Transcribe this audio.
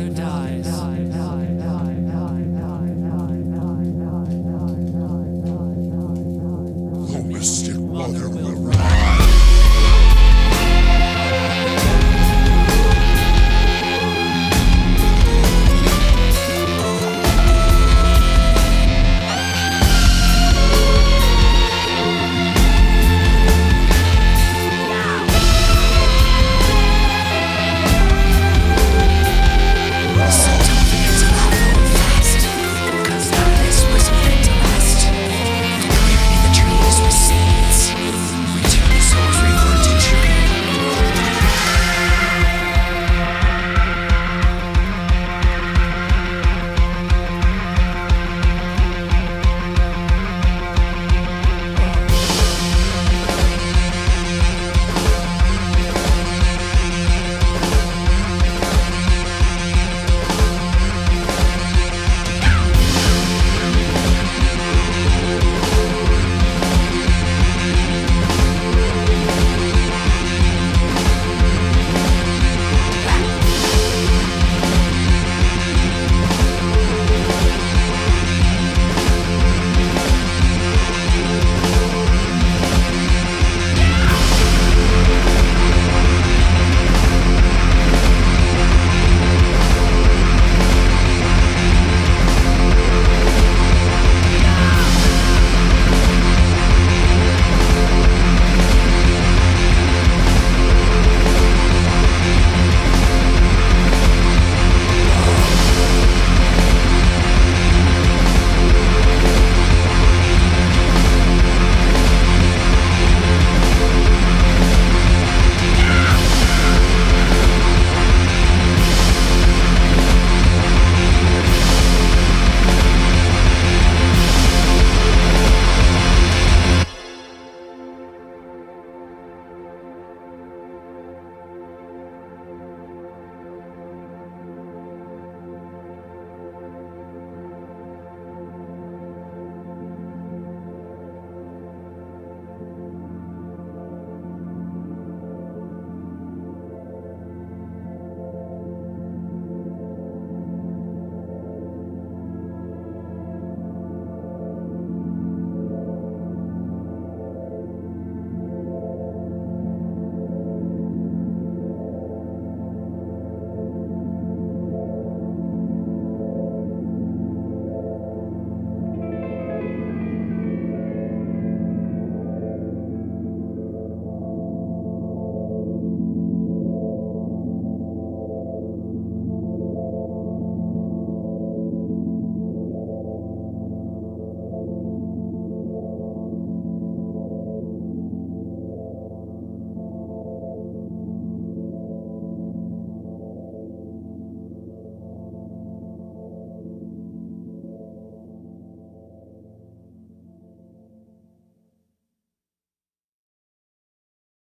Who dies. Holistic mother will